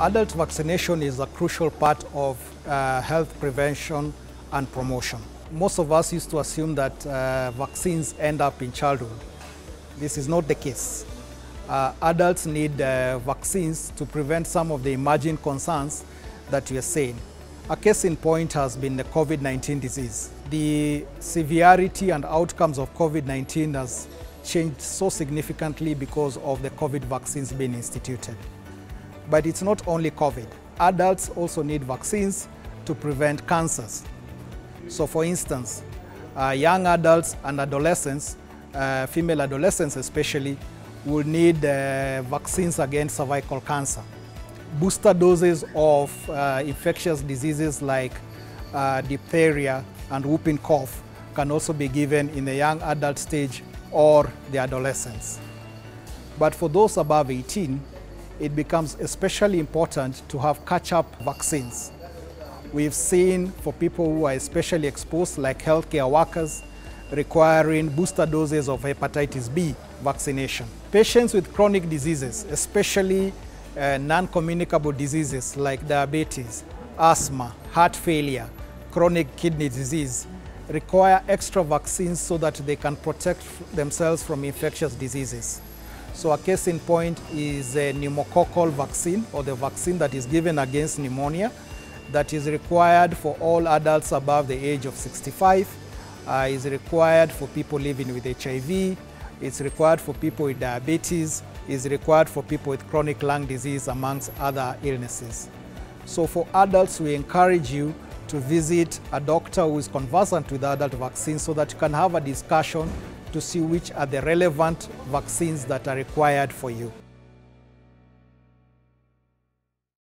Adult vaccination is a crucial part of uh, health prevention and promotion. Most of us used to assume that uh, vaccines end up in childhood. This is not the case. Uh, adults need uh, vaccines to prevent some of the emerging concerns that we are seeing. A case in point has been the COVID-19 disease. The severity and outcomes of COVID-19 has changed so significantly because of the COVID vaccines being instituted. But it's not only COVID. Adults also need vaccines to prevent cancers. So for instance, uh, young adults and adolescents, uh, female adolescents especially, will need uh, vaccines against cervical cancer. Booster doses of uh, infectious diseases like uh, diphtheria and whooping cough can also be given in the young adult stage or the adolescents. But for those above 18, it becomes especially important to have catch-up vaccines. We've seen for people who are especially exposed, like healthcare workers, requiring booster doses of hepatitis B vaccination. Patients with chronic diseases, especially uh, non-communicable diseases like diabetes, asthma, heart failure, chronic kidney disease, require extra vaccines so that they can protect themselves from infectious diseases. So a case in point is a pneumococcal vaccine or the vaccine that is given against pneumonia that is required for all adults above the age of 65, uh, is required for people living with HIV, it's required for people with diabetes, is required for people with chronic lung disease amongst other illnesses. So for adults, we encourage you to visit a doctor who is conversant with adult vaccines so that you can have a discussion to see which are the relevant vaccines that are required for you.